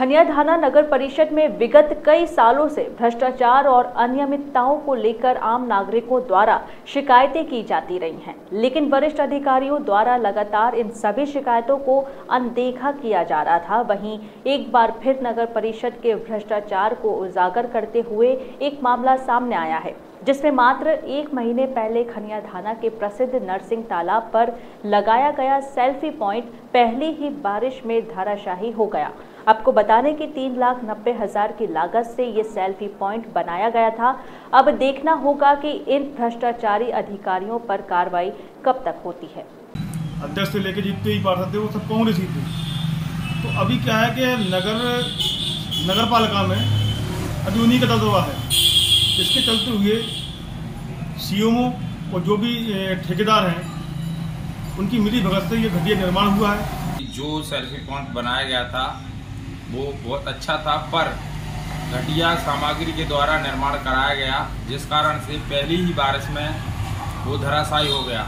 खनिया धाना नगर परिषद में विगत कई सालों से भ्रष्टाचार और अनियमितताओं को लेकर आम नागरिकों द्वारा शिकायतें की जाती रही हैं। लेकिन वरिष्ठ अधिकारियों द्वारा लगातार इन सभी शिकायतों को अनदेखा किया जा रहा था। वहीं एक बार फिर नगर परिषद के भ्रष्टाचार को उजागर करते हुए एक मामला सामने आया है। जिसमें मात्र एक महीने पहले खनिया धाना के प्रसिद्ध नरसिंह तालाब पर लगाया गया सेल्फी पॉइंट पहली ही बारिश में धाराशाही हो गया। आपको बताने की तीन लाख नब्बे हज़ार की लागत से ये सेल्फी पॉइंट बनाया गया था। अब देखना होगा कि इन भ्रष्टाचारी अधिकारियों पर कार्रवाई कब तक होती है। अध्यक्ष से लेकर जितने ही पार्षद थे वो सब कांग्रेस ही थे तो अभी क्या है कि नगर नगर पालिका में अभी उन्हीं का दबदबा है। इसके चलते हुए सीएमओ और जो भी ठेकेदार हैं, उनकी मिली भगत से ये घटिया निर्माण हुआ है। जो सेल्फी पॉइंट बनाया गया था, वो बहुत अच्छा था, पर घटिया सामग्री के द्वारा निर्माण कराया गया, जिस कारण से पहली ही बारिश में वो धराशायी हो गया।